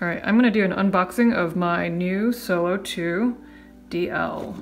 All right, I'm gonna do an unboxing of my new Solo 2 DL.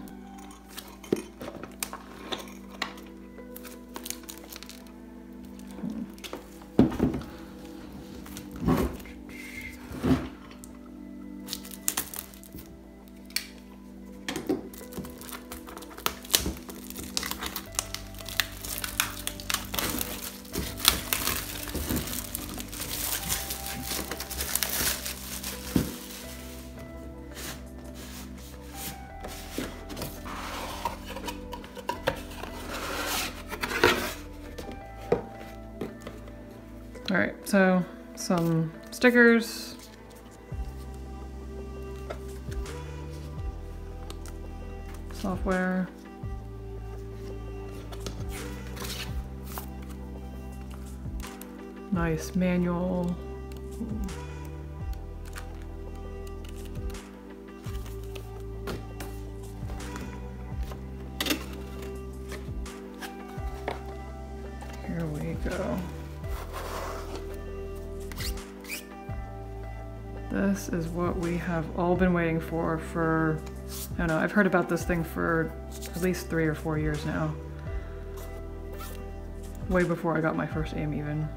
All right, so some stickers. Software. Nice manual. Here we go. This is what we have all been waiting for for, I don't know, I've heard about this thing for at least three or four years now. Way before I got my first AiM even.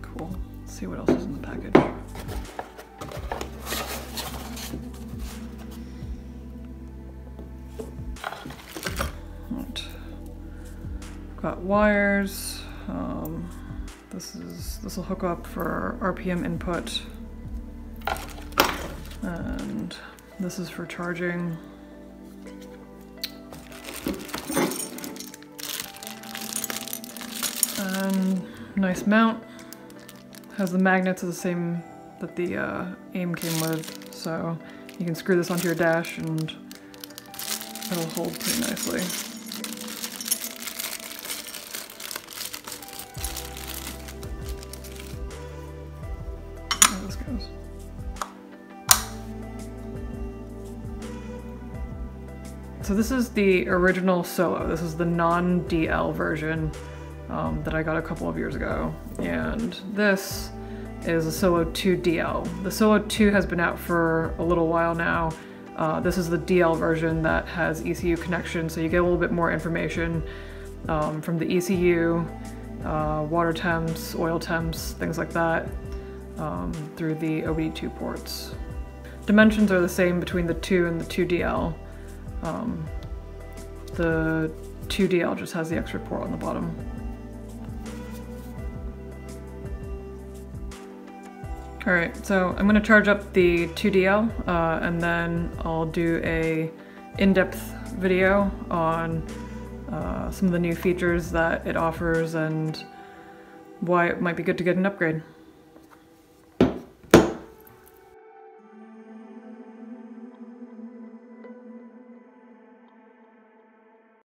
Cool. Let's see what else is in the package. Got wires. Um, this is this will hook up for RPM input, and this is for charging. And nice mount. Has the magnets of the same that the uh, AIM came with, so you can screw this onto your dash and it'll hold pretty nicely. So this is the original Solo. This is the non-DL version um, that I got a couple of years ago. And this is a Solo 2 DL. The Solo 2 has been out for a little while now. Uh, this is the DL version that has ECU connection, so you get a little bit more information um, from the ECU, uh, water temps, oil temps, things like that, um, through the OBD2 ports. Dimensions are the same between the 2 and the 2DL. Um, the 2DL just has the extra port on the bottom. All right, so I'm gonna charge up the 2DL uh, and then I'll do a in-depth video on uh, some of the new features that it offers and why it might be good to get an upgrade.